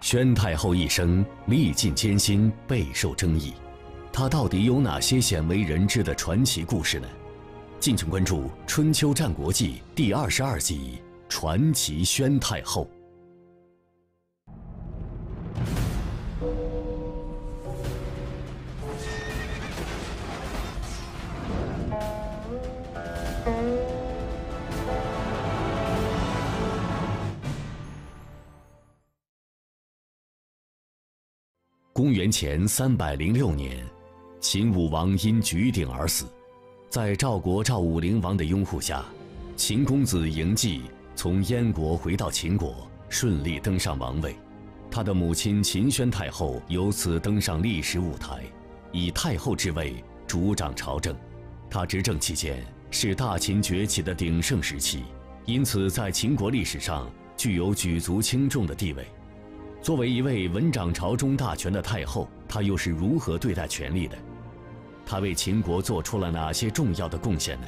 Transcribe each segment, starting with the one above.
宣太后一生历尽艰辛，备受争议，她到底有哪些鲜为人知的传奇故事呢？敬请关注《春秋战国记》第二十二集《传奇宣太后》。前三百零六年，秦武王因举鼎而死。在赵国赵武灵王的拥护下，秦公子嬴稷从燕国回到秦国，顺利登上王位。他的母亲秦宣太后由此登上历史舞台，以太后之位主掌朝政。他执政期间是大秦崛起的鼎盛时期，因此在秦国历史上具有举足轻重的地位。作为一位稳掌朝中大权的太后，她又是如何对待权力的？她为秦国做出了哪些重要的贡献呢？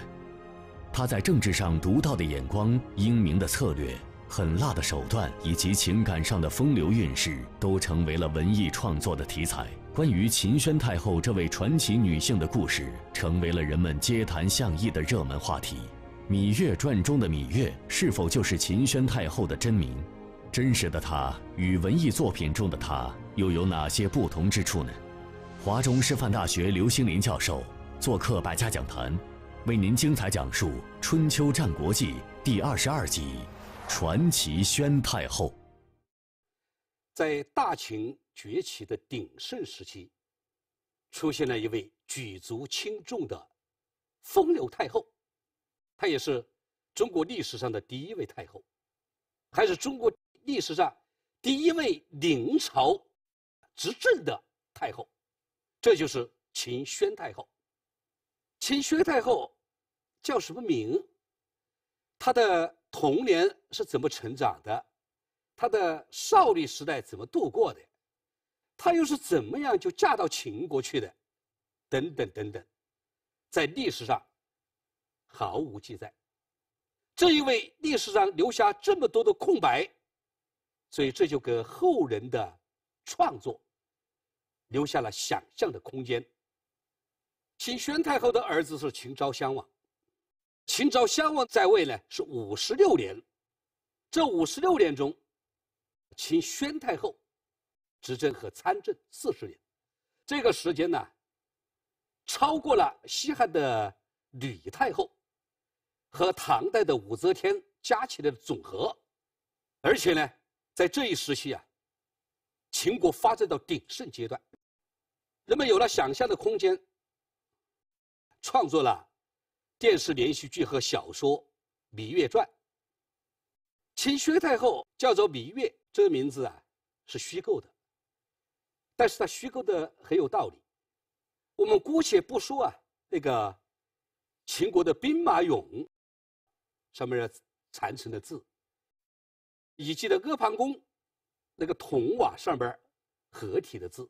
她在政治上独到的眼光、英明的策略、狠辣的手段以及情感上的风流韵事，都成为了文艺创作的题材。关于秦宣太后这位传奇女性的故事，成为了人们街谈巷议的热门话题。《芈月传》中的芈月是否就是秦宣太后的真名？真实的他与文艺作品中的他又有哪些不同之处呢？华中师范大学刘兴林教授做客百家讲坛，为您精彩讲述《春秋战国记》第二十二集《传奇宣太后》。在大秦崛起的鼎盛时期，出现了一位举足轻重的风流太后，她也是中国历史上的第一位太后，还是中国历史上第一位临朝执政的太后。这就是秦宣太后。秦宣太后叫什么名？她的童年是怎么成长的？她的少女时代怎么度过的？她又是怎么样就嫁到秦国去的？等等等等，在历史上毫无记载。正因为历史上留下这么多的空白，所以这就给后人的创作。留下了想象的空间。秦宣太后的儿子是秦昭襄王，秦昭襄王在位呢是五十六年，这五十六年中，秦宣太后执政和参政四十年，这个时间呢，超过了西汉的吕太后和唐代的武则天加起来的总和，而且呢，在这一时期啊，秦国发展到鼎盛阶段。人们有了想象的空间，创作了电视连续剧和小说《芈月传》。秦宣太后叫做芈月，这个名字啊是虚构的，但是它虚构的很有道理。我们姑且不说啊，那个秦国的兵马俑上面的残存的字，以及的阿房宫那个铜瓦上边合体的字。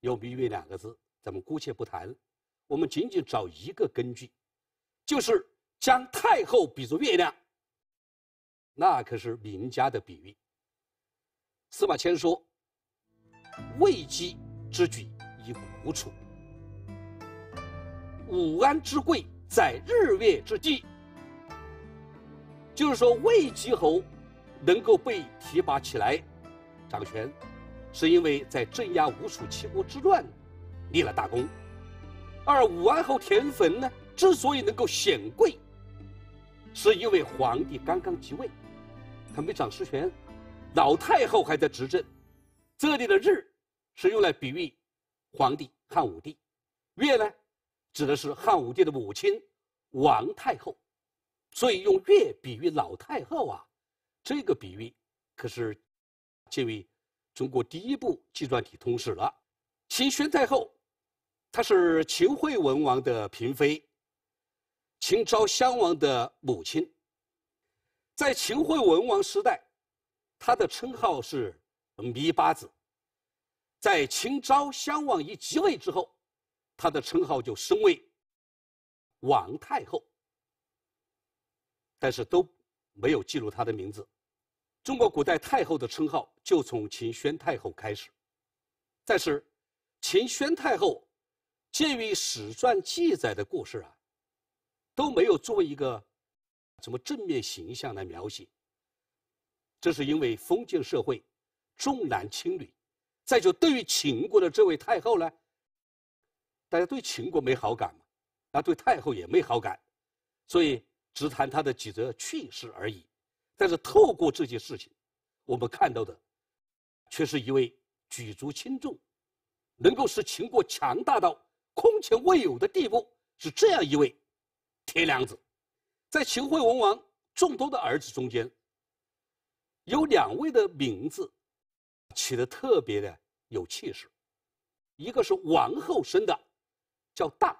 有“明月”两个字，咱们姑且不谈，我们仅仅找一个根据，就是将太后比作月亮，那可是名家的比喻。司马迁说：“未姬之举以无楚，武安之贵在日月之际。”就是说，魏姬侯能够被提拔起来掌权。是因为在镇压吴楚七国之乱立了大功，而武安侯田汾呢，之所以能够显贵，是因为皇帝刚刚即位，他没掌实权，老太后还在执政。这里的日是用来比喻皇帝汉武帝，月呢指的是汉武帝的母亲王太后，所以用月比喻老太后啊，这个比喻可是介于。中国第一部纪传体通史了。秦宣太后，她是秦惠文王的嫔妃，秦昭襄王的母亲。在秦惠文王时代，她的称号是芈八子。在秦昭襄王一即位之后，她的称号就升为王太后，但是都没有记录她的名字。中国古代太后的称号就从秦宣太后开始，但是秦宣太后鉴于史传记载的故事啊，都没有作为一个什么正面形象来描写。这是因为封建社会重男轻女，再就对于秦国的这位太后呢，大家对秦国没好感嘛，啊，对太后也没好感，所以只谈她的几则趣事而已。但是透过这件事情，我们看到的，却是一位举足轻重，能够使秦国强大到空前未有的地步，是这样一位铁娘子。在秦惠文王众多的儿子中间，有两位的名字起的特别的有气势，一个是王后生的，叫荡。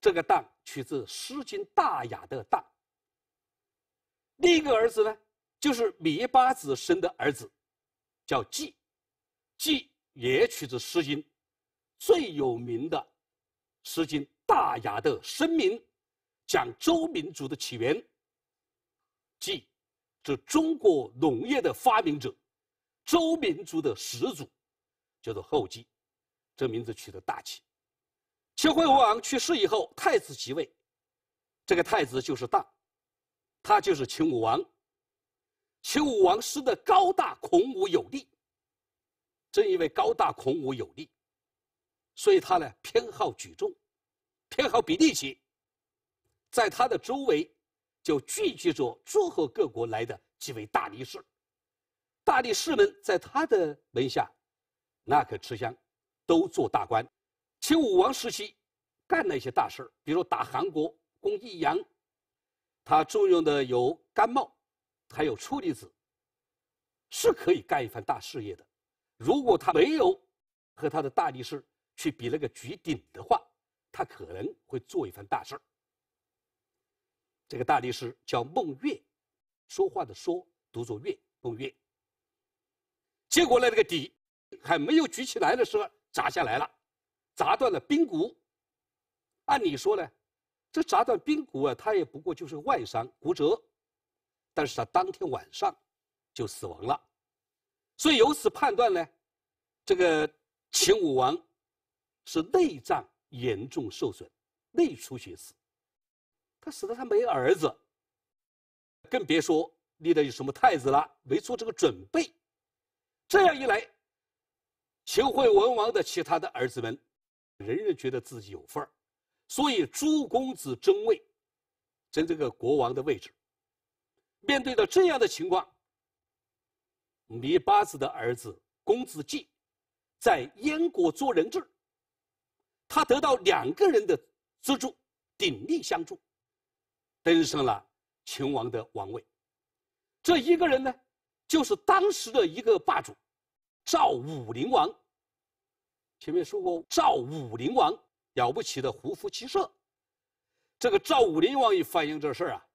这个荡取自《诗经·大雅》的荡。另一个儿子呢，就是芈八子生的儿子，叫季，季也取自《诗经》最有名的《诗经·大雅》的声明，讲周民族的起源。季，是中国农业的发明者，周民族的始祖，叫做后稷，这名字取得大气。秦惠文王去世以后，太子即位，这个太子就是大。他就是秦武王。秦武王生的高大孔武有力，正因为高大孔武有力，所以他呢偏好举重，偏好比力气。在他的周围，就聚集着诸侯各国来的几位大力士。大力士们在他的门下，那可吃香，都做大官。秦武王时期干了一些大事比如打韩国，攻益阳。他重用的有甘茂，还有初离子，是可以干一番大事业的。如果他没有和他的大力士去比那个举鼎的话，他可能会做一番大事这个大力士叫孟月，说话的说读作月，孟月。结果呢，这个鼎还没有举起来的时候砸下来了，砸断了髌骨。按理说呢。这砸断髌骨啊，他也不过就是外伤骨折，但是他当天晚上就死亡了，所以由此判断呢，这个秦武王是内脏严重受损，内出血死。他死的他没儿子，更别说立的有什么太子了，没做这个准备。这样一来，秦惠文王的其他的儿子们，人人觉得自己有份儿。所以，诸公子争位，争这个国王的位置。面对着这样的情况，芈八子的儿子公子季，在燕国做人质。他得到两个人的资助，鼎力相助，登上了秦王的王位。这一个人呢，就是当时的一个霸主，赵武灵王。前面说过，赵武灵王。了不起的胡服骑射，这个赵武灵王一反映这事儿啊，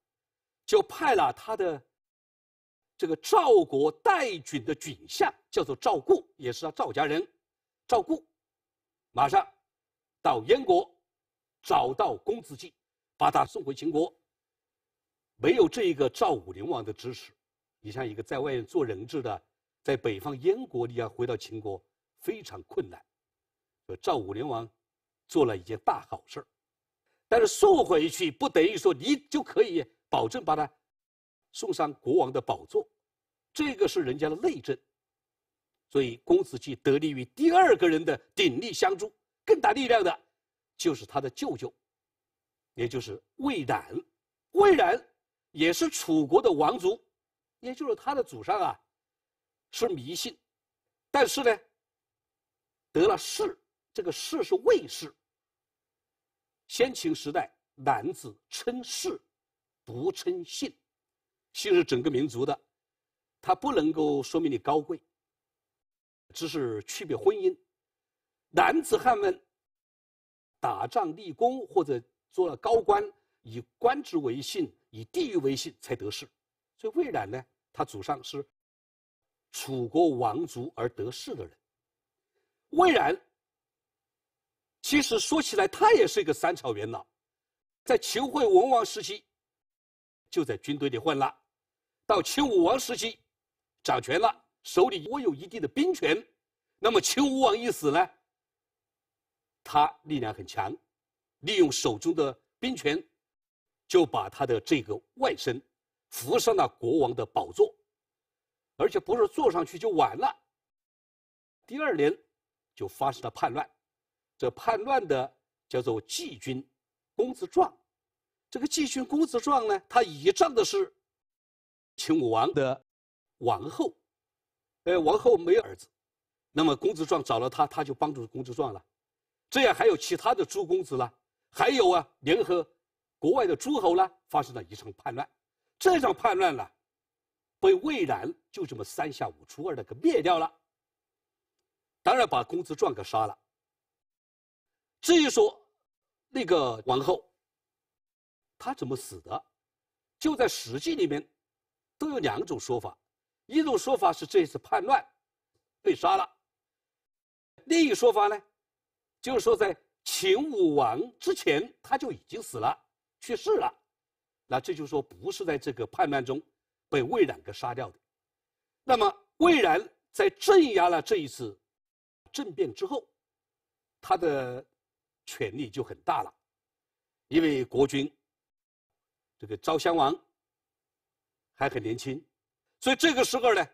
就派了他的这个赵国代郡的郡相，叫做赵固，也是他赵家人，赵固，马上到燕国找到公子季，把他送回秦国。没有这一个赵武灵王的支持，你像一个在外面做人质的，在北方燕国，你要回到秦国非常困难。赵武灵王。做了一件大好事但是送回去不等于说你就可以保证把他送上国王的宝座，这个是人家的内政。所以公子季得力于第二个人的鼎力相助，更大力量的，就是他的舅舅，也就是魏冉。魏冉也是楚国的王族，也就是他的祖上啊，是迷信，但是呢，得了势。这个氏是魏氏。先秦时代，男子称氏，不称姓，姓是整个民族的，它不能够说明你高贵，只是区别婚姻。男子汉们打仗立功或者做了高官，以官职为姓，以地域为姓才得势。所以魏冉呢，他祖上是楚国王族而得势的人。魏冉。其实说起来，他也是一个三朝元老，在秦惠文王时期就在军队里混了，到秦武王时期掌权了，手里握有一定的兵权。那么秦武王一死呢，他力量很强，利用手中的兵权，就把他的这个外甥扶上了国王的宝座，而且不是坐上去就完了。第二年就发生了叛乱，这叛乱的叫做季军公子壮。这个季军公子壮呢，他倚仗的是秦武王的王后，呃，王后没有儿子。那么公子壮找了他，他就帮助公子壮了。这样还有其他的诸公子了，还有啊，联合国外的诸侯呢，发生了一场叛乱。这场叛乱呢，被魏冉就这么三下五除二的给灭掉了。当然把公子壮给杀了。至于说那个王后，她怎么死的，就在《史记》里面都有两种说法。一种说法是这次叛乱被杀了。另一说法呢，就是说在秦武王之前他就已经死了，去世了。那这就说不是在这个叛乱中被魏冉给杀掉的。那么魏冉在镇压了这一次政变之后，他的权力就很大了，因为国君这个昭襄王还很年轻，所以这个时候呢，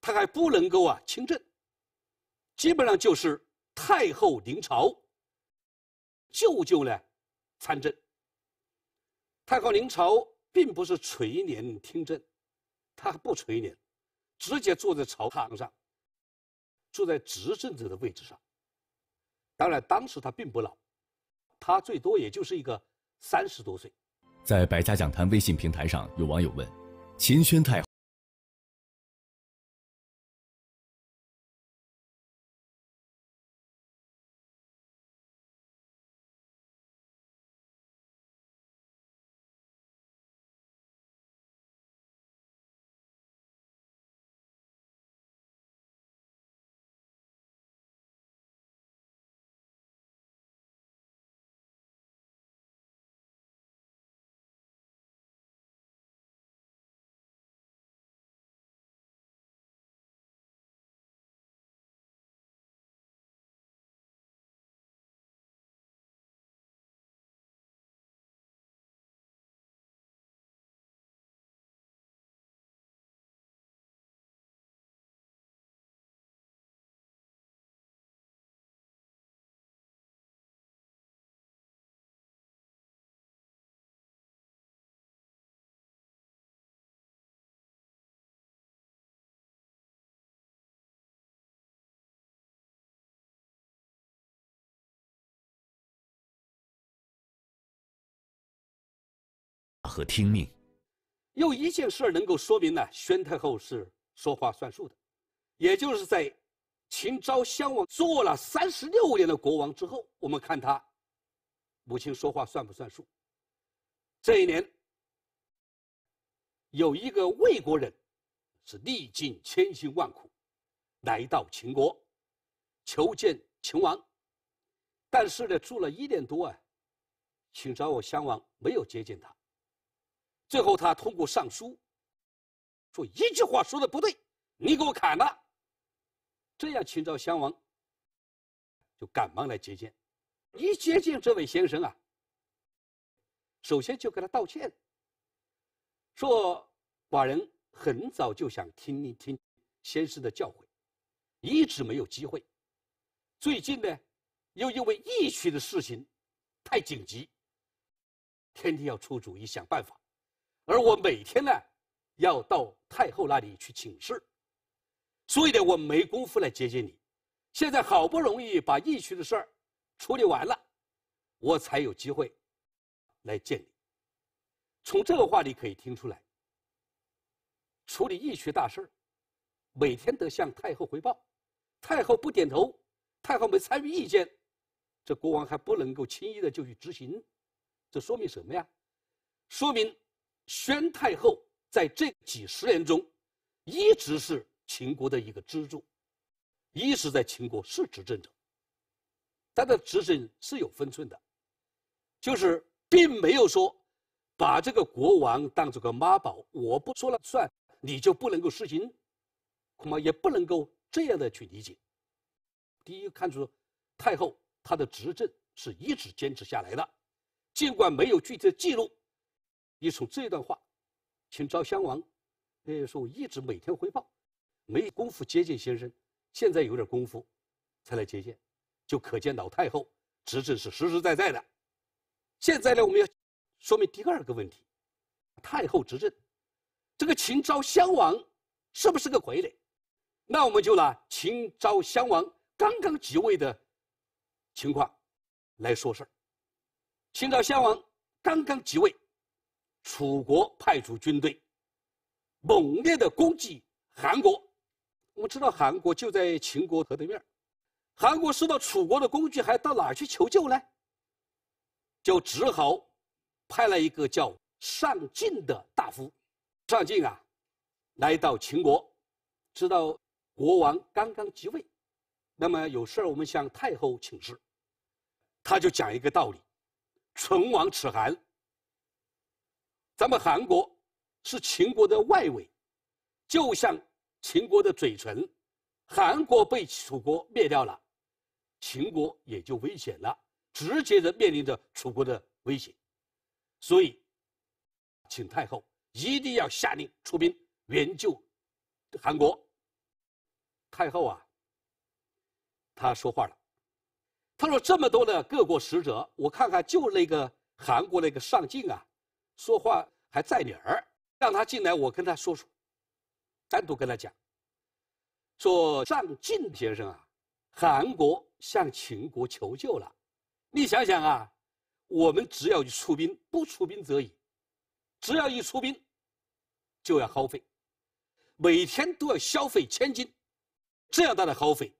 他还不能够啊亲政。基本上就是太后临朝，舅舅呢参政。太后临朝并不是垂帘听政，他不垂帘，直接坐在朝堂上，坐在执政者的位置上。当然，当时他并不老，他最多也就是一个三十多岁。在百家讲坛微信平台上，有网友问：秦宣太和听命，有一件事能够说明呢，宣太后是说话算数的，也就是在秦昭襄王做了三十六年的国王之后，我们看他母亲说话算不算数。这一年，有一个魏国人是历尽千辛万苦来到秦国求见秦王，但是呢，住了一年多啊，秦昭襄王没有接见他。最后，他通过上书说一句话说的不对，你给我砍了。这样，秦昭襄王就赶忙来接见。一接见这位先生啊，首先就给他道歉，说寡人很早就想听一听先生的教诲，一直没有机会。最近呢，又因为义渠的事情太紧急，天天要出主意想办法。而我每天呢，要到太后那里去请示，所以呢，我没工夫来接见你。现在好不容易把义渠的事儿处理完了，我才有机会来见你。从这个话里可以听出来，处理义渠大事儿，每天得向太后汇报，太后不点头，太后没参与意见，这国王还不能够轻易的就去执行，这说明什么呀？说明。宣太后在这几十年中，一直是秦国的一个支柱，一直在秦国是执政者。他的执政是有分寸的，就是并没有说把这个国王当做个妈宝，我不说了算，你就不能够实行，恐怕也不能够这样的去理解。第一，看出太后她的执政是一直坚持下来的，尽管没有具体的记录，你从这段话，请昭襄王，呃，说我一直每天汇报，没工夫接见先生，现在有点功夫，才来接见，就可见老太后执政是实实在在的。现在呢，我们要说明第二个问题：太后执政，这个秦昭襄王是不是个傀儡？那我们就拿秦昭襄王刚刚即位的情况来说事儿。秦昭襄王刚刚即位，楚国派出军队，猛烈的攻击韩国。我们知道韩国就在秦国河对面，韩国受到楚国的攻击，还到哪去求救呢？就只好派了一个叫上进的大夫，上进啊，来到秦国，知道国王刚刚即位，那么有事儿我们向太后请示，他就讲一个道理：唇亡齿寒。咱们韩国是秦国的外围，就像秦国的嘴唇，韩国被楚国灭掉了，秦国也就危险了。直接的面临着楚国的威胁，所以，请太后一定要下令出兵援救韩国。太后啊，她说话了，她说这么多的各国使者，我看看就那个韩国那个上进啊，说话还在理儿，让他进来，我跟他说说，单独跟他讲，说上进先生啊，韩国向秦国求救了。你想想啊，我们只要一出兵，不出兵则已。只要一出兵，就要耗费，每天都要消费千金，这样大的耗费，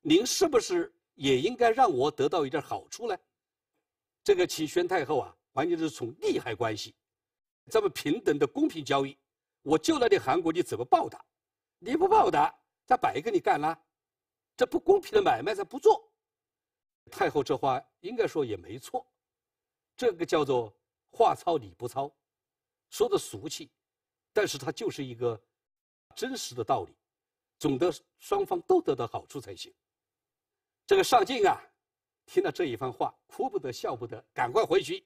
您是不是也应该让我得到一点好处呢？这个齐宣太后啊，完全是从利害关系，这么平等的公平交易，我救了你韩国，你怎么报答？你不报答，咱白跟你干了，这不公平的买卖咱不做。太后这话应该说也没错，这个叫做话糙理不糙，说的俗气，但是它就是一个真实的道理，总得双方都得到好处才行。这个上进啊，听了这一番话，哭不得笑不得，赶快回去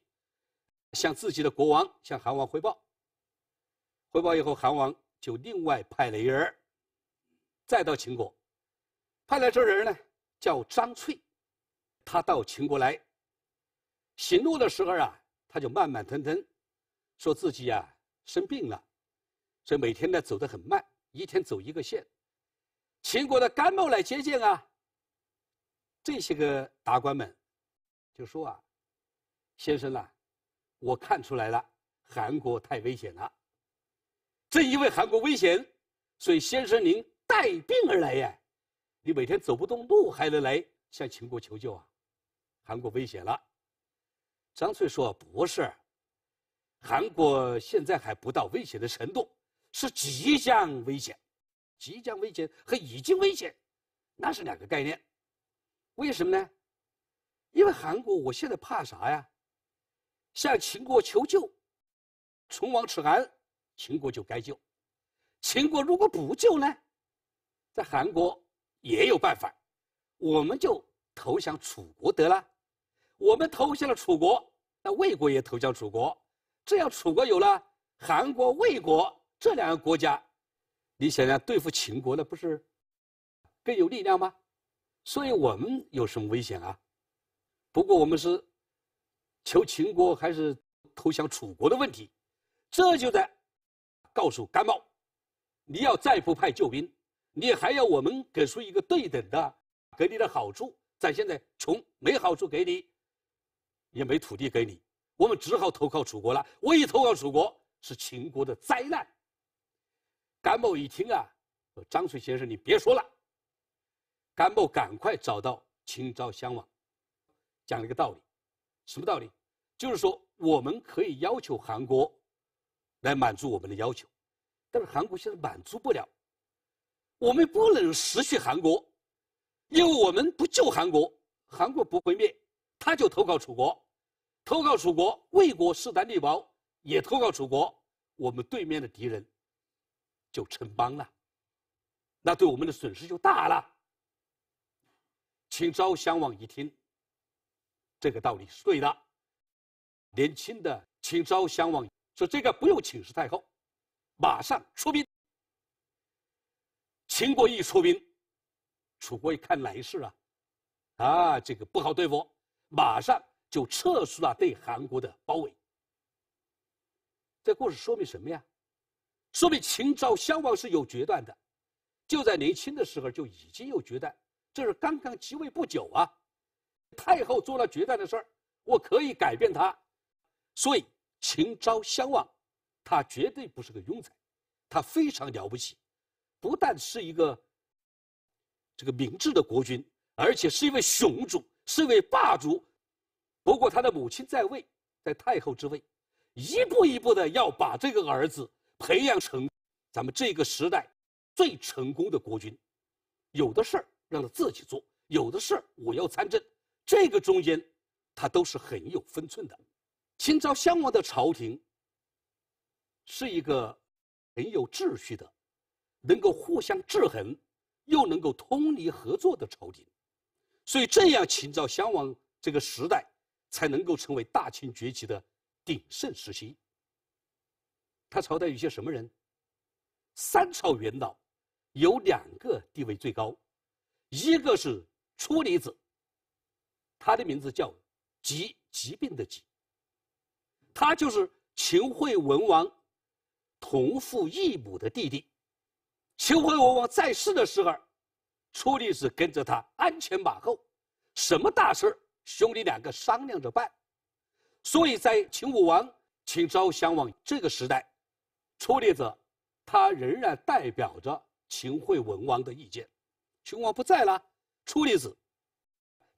向自己的国王向韩王汇报。汇报以后，韩王就另外派了一人再到秦国，派来这人呢叫张翠。他到秦国来行路的时候啊，他就慢慢腾腾，说自己呀生病了，所以每天呢走得很慢，一天走一个县。秦国的甘茂来接见啊，这些个达官们就说啊：“先生啊，我看出来了，韩国太危险了。正因为韩国危险，所以先生您带病而来呀，你每天走不动路还能来向秦国求救啊？”韩国危险了，张翠说：“不是，韩国现在还不到危险的程度，是即将危险。即将危险和已经危险，那是两个概念。为什么呢？因为韩国我现在怕啥呀？向秦国求救，唇亡齿寒，秦国就该救。秦国如果不救呢，在韩国也有办法，我们就投降楚国得了。”我们投降了楚国，那魏国也投降楚国，这样楚国有了韩国、魏国这两个国家，你想想对付秦国，那不是更有力量吗？所以我们有什么危险啊？不过我们是求秦国还是投降楚国的问题，这就在告诉甘茂，你要再不派救兵，你还要我们给出一个对等的给你的好处。咱现在穷，没好处给你。也没土地给你，我们只好投靠楚国了。我一投靠楚国，是秦国的灾难。甘茂一听啊，张翠先生，你别说了。甘茂赶快找到秦昭襄王，讲了一个道理，什么道理？就是说我们可以要求韩国来满足我们的要求，但是韩国现在满足不了，我们不能失去韩国，因为我们不救韩国，韩国不会灭，他就投靠楚国。投靠楚国，魏国势单力薄，也投靠楚国，我们对面的敌人就称邦了，那对我们的损失就大了。秦昭襄王一听，这个道理是对的。年轻的秦昭襄王说：“这个不用请示太后，马上出兵。”秦国一出兵，楚国一看来势啊，啊，这个不好对付，马上就撤出了对韩国的包围。这故事说明什么呀？说明秦昭襄王是有决断的，就在年轻的时候就已经有决断。这是刚刚即位不久啊，太后做了决断的事儿，我可以改变他。所以秦昭襄王，他绝对不是个庸才，他非常了不起。不但是一个这个明智的国君，而且是一位雄主，是一位霸主。不过他的母亲在位，在太后之位，一步一步的要把这个儿子培养成咱们这个时代最成功的国君。有的事儿让他自己做，有的事儿我要参政，这个中间他都是很有分寸的。秦昭襄王的朝廷是一个很有秩序的。能够互相制衡，又能够通力合作的朝廷，所以这样秦昭襄王这个时代才能够成为大秦崛起的鼎盛时期。他朝代有些什么人？三朝元老有两个地位最高，一个是初离子，他的名字叫疾疾病的疾，他就是秦惠文王同父异母的弟弟。秦惠文王在世的时候，初离子跟着他鞍前马后，什么大事兄弟两个商量着办。所以在秦武王、秦昭襄王这个时代，初离子他仍然代表着秦惠文王的意见。秦王不在了，初离子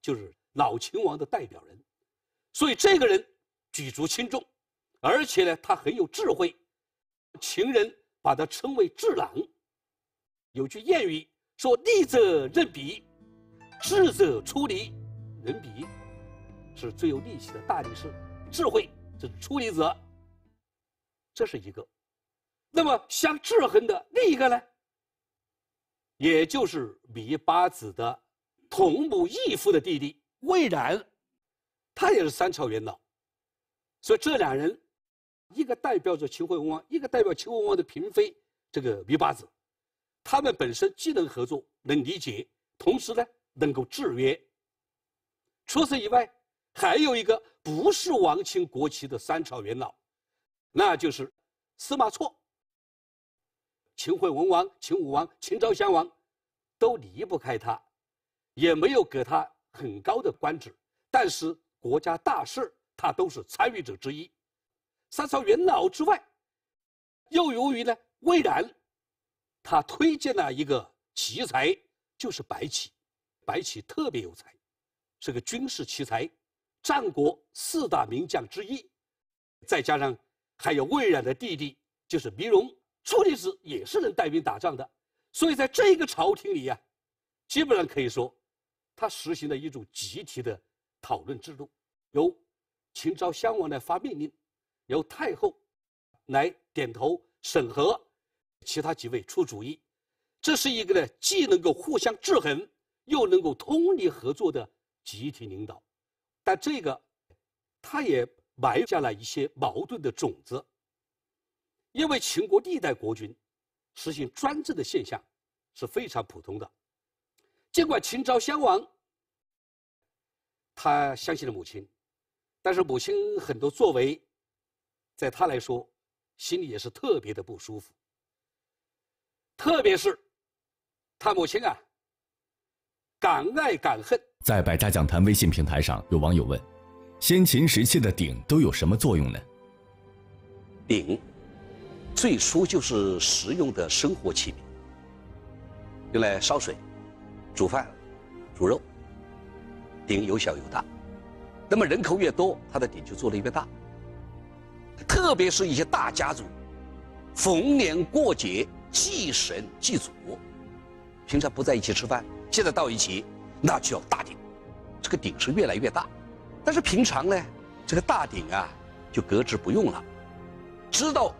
就是老秦王的代表人。所以这个人举足轻重，而且呢，他很有智慧。秦人把他称为智囊。有句谚语说：“利者任笔，智者出离。”任笔是最有力气的大力士，智慧这是出离者。这是一个。那么相制衡的另一个呢？也就是芈八子的同母异父的弟弟魏冉，他也是三朝元老。所以这两人，一个代表着秦惠文王，一个代表秦惠文王的嫔妃这个芈八子。他们本身既能合作，能理解，同时呢能够制约。除此以外，还有一个不是王秦国戚的三朝元老，那就是司马错。秦惠文王、秦武王、秦昭襄王都离不开他，也没有给他很高的官职，但是国家大事他都是参与者之一。三朝元老之外，又由于呢魏冉。他推荐了一个奇才，就是白起。白起特别有才，是个军事奇才，战国四大名将之一。再加上还有魏冉的弟弟，就是糜荣，初离子也是能带兵打仗的。所以在这个朝廷里呀，基本上可以说，他实行了一种集体的讨论制度，由秦昭襄王来发命令，由太后来点头审核。其他几位出主意，这是一个呢，既能够互相制衡，又能够通力合作的集体领导。但这个，他也埋下了一些矛盾的种子。因为秦国历代国君实行专制的现象是非常普通的。尽管秦昭襄王他相信了母亲，但是母亲很多作为，在他来说，心里也是特别的不舒服。特别是他母亲啊，敢爱敢恨。在百家讲坛微信平台上，有网友问：先秦时期的鼎都有什么作用呢？鼎最初就是实用的生活器皿，用来烧水、煮饭、煮肉。鼎有小有大，那么人口越多，它的鼎就做的越大。特别是一些大家族，逢年过节。祭神祭祖，平常不在一起吃饭，现在到一起，那就要大鼎。这个鼎是越来越大，但是平常呢，这个大鼎啊就搁置不用了，直到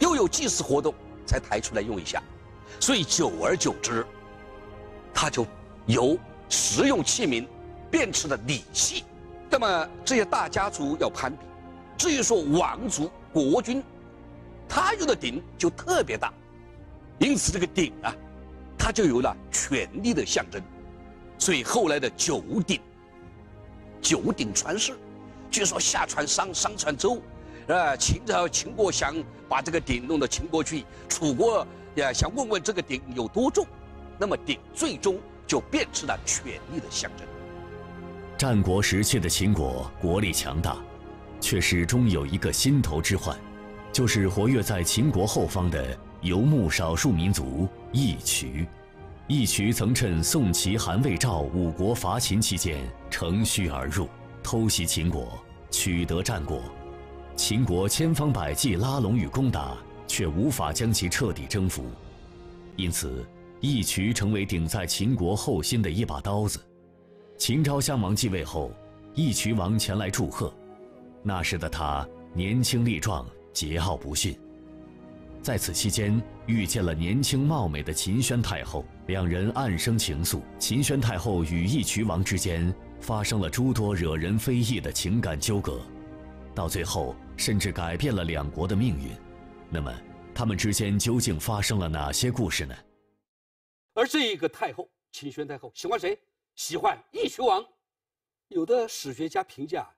又有祭祀活动才抬出来用一下，所以久而久之，他就由实用器皿变成了礼器。那么这些大家族要攀比，至于说王族、国君，他用的鼎就特别大，因此这个鼎啊，它就有了权力的象征。所以后来的九鼎，九鼎传世，据说下传商，商传周，啊，秦朝秦国想把这个鼎弄到秦国去，楚国呀想问问这个鼎有多重，那么鼎最终就变成了权力的象征。战国时期的秦国国力强大，却始终有一个心头之患，就是活跃在秦国后方的游牧少数民族义渠。义渠曾趁宋、齐、韩、魏、赵五国伐秦期间乘虚而入，偷袭秦国，取得战果。秦国千方百计拉拢与攻打，却无法将其彻底征服。因此，义渠成为顶在秦国后心的一把刀子。秦昭襄王继位后，义渠王前来祝贺。那时的他年轻力壮，桀骜不驯。在此期间，遇见了年轻貌美的秦宣太后。两人暗生情愫，秦宣太后与义渠王之间发生了诸多惹人非议的情感纠葛，到最后甚至改变了两国的命运。那么，他们之间究竟发生了哪些故事呢？而这一个太后，秦宣太后喜欢谁？喜欢义渠王。有的史学家评价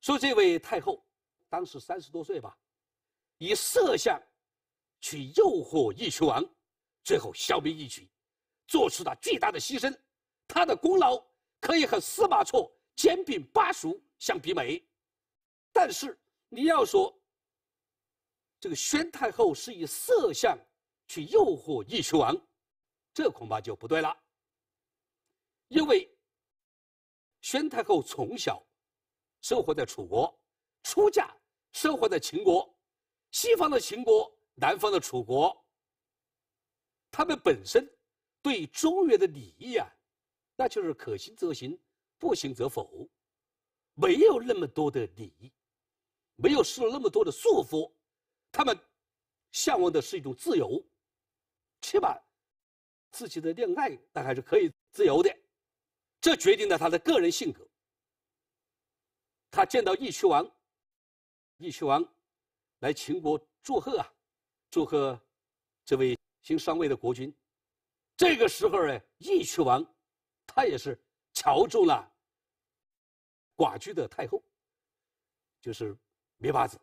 说，这位太后当时三十多岁吧，以色相去诱惑义渠王，最后消灭义渠。做出了巨大的牺牲，他的功劳可以和司马错兼并巴蜀相媲美。但是你要说这个宣太后是以色相去诱惑义渠王，这恐怕就不对了。因为宣太后从小生活在楚国，出嫁生活在秦国，西方的秦国，南方的楚国，他们本身。对中原的礼仪啊，那就是可行则行，不行则否，没有那么多的礼仪，没有受那么多的束缚，他们向往的是一种自由，起码自己的恋爱那还是可以自由的，这决定了他的个人性格。他见到义渠王，义渠王来秦国祝贺啊，祝贺这位新上位的国君。这个时候呢，义渠王他也是瞧中了寡居的太后，就是芈八子，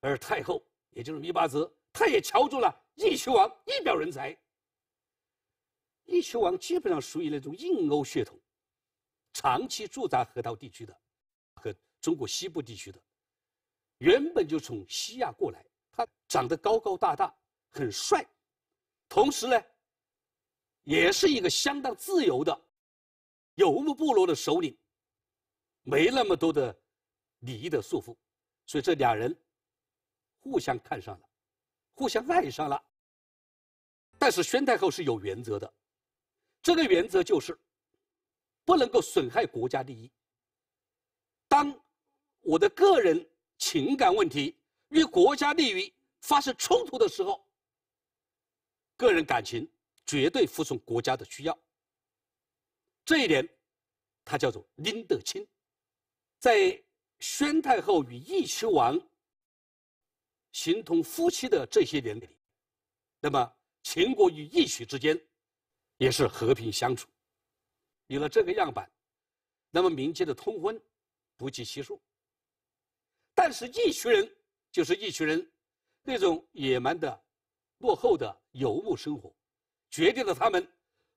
而太后也就是芈八子，他也瞧中了义渠王，一表人才。义渠王基本上属于那种印欧血统，长期驻扎河套地区的，和中国西部地区的，原本就从西亚过来，他长得高高大大，很帅，同时呢。也是一个相当自由的游牧部落的首领，没那么多的礼仪的束缚，所以这俩人互相看上了，互相爱上了。但是宣太后是有原则的，这个原则就是不能够损害国家利益。当我的个人情感问题与国家利益发生冲突的时候，个人感情。绝对服从国家的需要，这一点，他叫做拎得清。在宣太后与义渠王形同夫妻的这些年里，那么秦国与义渠之间也是和平相处。有了这个样板，那么民间的通婚不计其数。但是一群人就是一群人，那种野蛮的、落后的游牧生活。决定了他们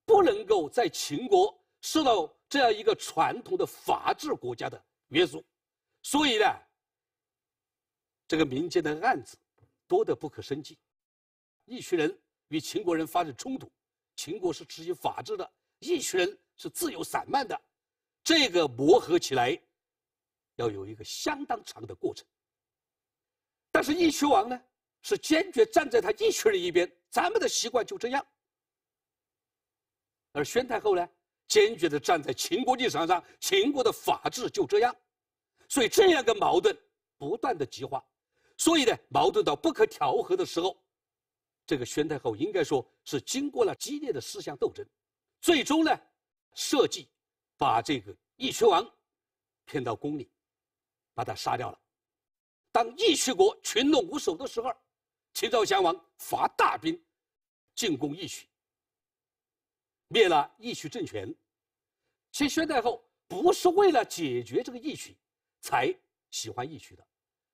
不能够在秦国受到这样一个传统的法治国家的约束，所以呢，这个民间的案子多得不可胜计。一群人与秦国人发生冲突，秦国是执行法治的，义渠人是自由散漫的，这个磨合起来要有一个相当长的过程。但是义渠王呢，是坚决站在他义渠人一边，咱们的习惯就这样。而宣太后呢，坚决地站在秦国立场上，秦国的法治就这样。所以这样一个矛盾不断的激化，所以呢，矛盾到不可调和的时候，这个宣太后应该说是经过了激烈的思想斗争，最终呢，设计把这个义渠王骗到宫里，把他杀掉了。当义渠国群龙无首的时候，秦昭襄王发大兵进攻义渠，灭了义渠政权。其实宣太后不是为了解决这个义渠才喜欢义渠的，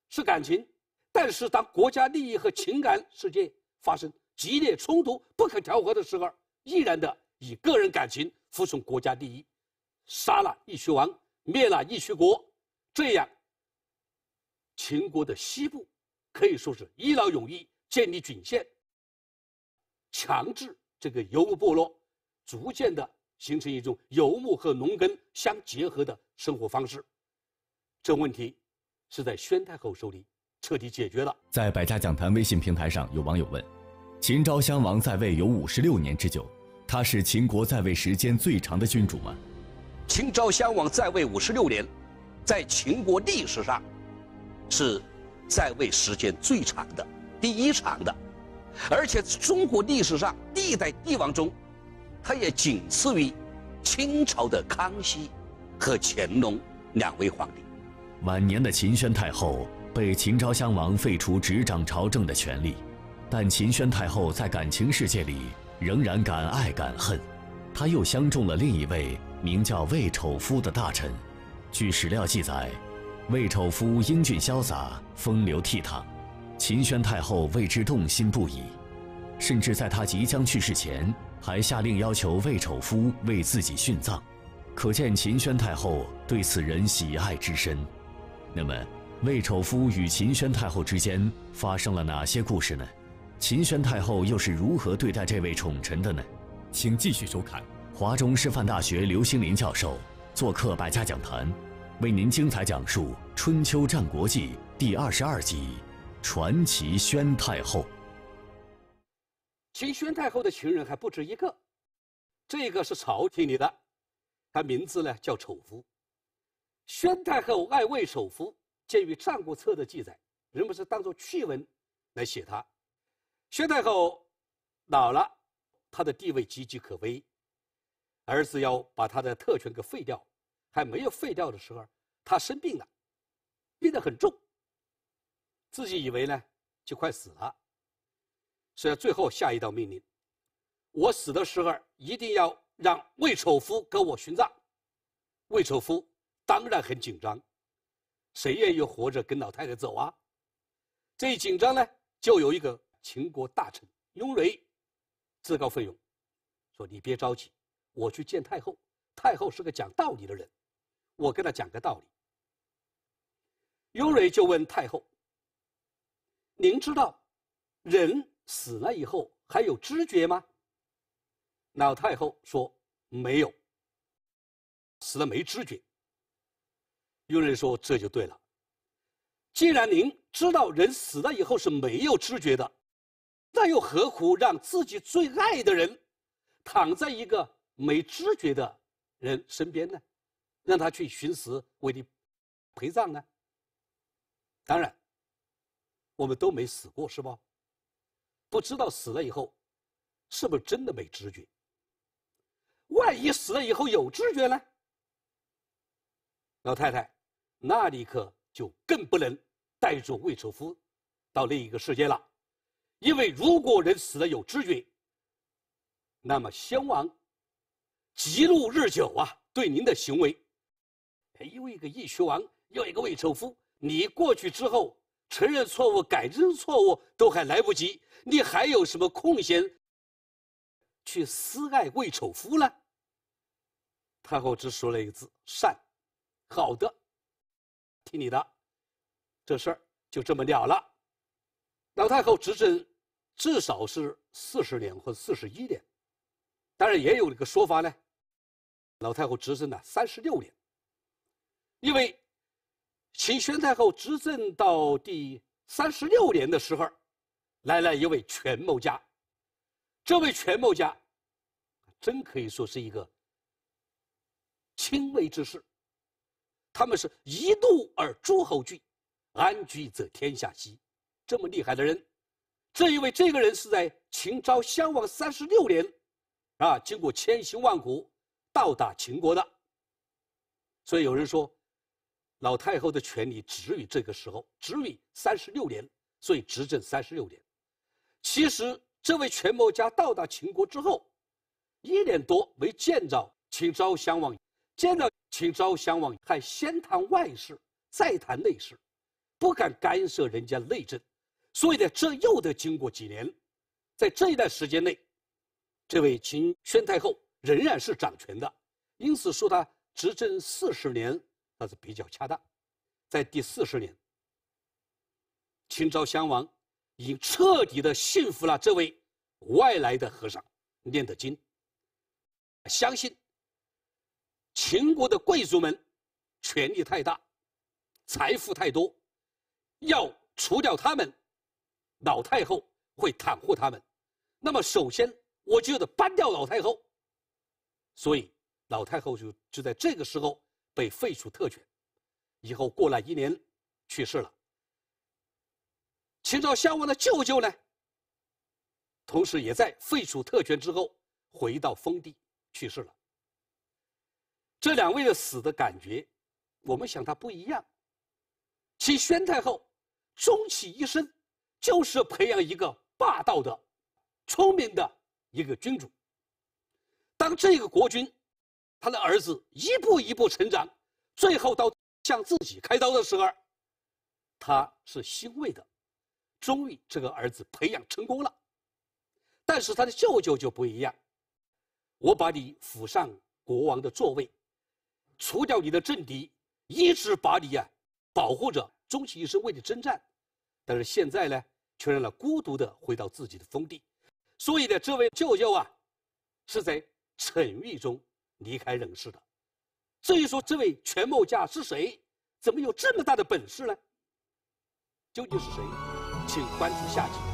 是感情。但是当国家利益和情感世界发生激烈冲突、不可调和的时候，毅然的以个人感情服从国家利益，杀了义渠王，灭了义渠国，这样。秦国的西部可以说是一劳永逸，建立郡县，强制这个游牧部落逐渐的形成一种游牧和农耕相结合的生活方式。这问题是在宣太后手里彻底解决了。在百家讲坛微信平台上，有网友问：秦昭襄王在位有五十六年之久，他是秦国在位时间最长的君主吗？秦昭襄王在位五十六年，在秦国历史上。是在位时间最长的、第一长的，而且中国历史上历代帝王中，他也仅次于清朝的康熙和乾隆两位皇帝。晚年的秦宣太后被秦昭襄王废除执掌朝政的权利，但秦宣太后在感情世界里仍然敢爱敢恨，她又相中了另一位名叫魏丑夫的大臣。据史料记载。魏丑夫英俊潇洒，风流倜傥，秦宣太后为之动心不已，甚至在他即将去世前，还下令要求魏丑夫为自己殉葬，可见秦宣太后对此人喜爱之深。那么，魏丑夫与秦宣太后之间发生了哪些故事呢？秦宣太后又是如何对待这位宠臣的呢？请继续收看华中师范大学刘兴林教授做客百家讲坛。为您精彩讲述《春秋战国记》第二十二集《传奇宣太后》。秦宣太后的情人还不止一个，这个是朝廷里的，他名字呢叫丑夫。宣太后爱魏丑夫，鉴于《战国策》的记载，人们是当做趣闻来写他。宣太后老了，她的地位岌岌可危，儿子要把她的特权给废掉。还没有废掉的时候，她生病了，病得很重。自己以为呢就快死了，所以最后下一道命令：我死的时候一定要让魏丑夫给我殉葬。魏丑夫当然很紧张，谁愿意活着跟老太太走啊？这一紧张呢，就有一个秦国大臣雍蕊自告奋勇，说：“你别着急，我去见太后。太后是个讲道理的人。”我跟他讲个道理。雍蕊就问太后：“您知道，人死了以后还有知觉吗？”老太后说：“没有，死了没知觉。”有人说：“这就对了。既然您知道人死了以后是没有知觉的，那又何苦让自己最爱的人躺在一个没知觉的人身边呢？”让他去寻死为你陪葬呢？当然，我们都没死过，是吧？不知道死了以后是不是真的没知觉？万一死了以后有知觉呢？老太太，那你可就更不能带着魏丑夫到另一个世界了，因为如果人死了有知觉，那么先王吉怒日久啊，对您的行为。又一个义渠王，又一个魏丑夫。你过去之后承认错误、改正错误都还来不及，你还有什么空闲去私爱魏丑夫呢？太后只说了一个字：善。好的，听你的，这事儿就这么了了。老太后执政至少是四十年或四十一年，当然也有一个说法呢，老太后执政了三十六年。因为秦宣太后执政到第三十六年的时候，来了一位权谋家。这位权谋家，真可以说是一个亲为之士。他们是一怒而诸侯惧，安居则天下息。这么厉害的人，正因为这个人是在秦昭襄王三十六年，啊，经过千辛万苦到达秦国的。所以有人说，老太后的权力止于这个时候，止于三十六年，所以执政三十六年。其实这位权谋家到达秦国之后，一年多没见着秦昭襄王，见到秦昭襄王还先谈外事，再谈内事，不敢干涉人家内政。所以呢，这又得经过几年，在这一段时间内，这位秦宣太后仍然是掌权的，因此说她。执政四十年，那是比较恰当。在第四十年，秦昭襄王已经彻底的信服了这位外来的和尚，念的经。相信秦国的贵族们权力太大，财富太多，要除掉他们，老太后会袒护他们。那么，首先我就得搬掉老太后，所以。老太后就就在这个时候被废除特权，以后过了一年，去世了。秦昭襄王的舅舅呢，同时也在废除特权之后回到封地去世了。这两位的死的感觉，我们想他不一样。其宣太后终其一生，就是培养一个霸道的、聪明的一个君主。当这个国君。他的儿子一步一步成长，最后到向自己开刀的时候，他是欣慰的，终于这个儿子培养成功了。但是他的舅舅就不一样，我把你扶上国王的座位，除掉你的政敌，一直把你呀保护着，终其一生为你征战。但是现在呢，却让他孤独的回到自己的封地。所以呢，这位舅舅啊，是在沉郁中。离开人世的，至于说这位权谋家是谁，怎么有这么大的本事呢？究竟是谁？请关注下集。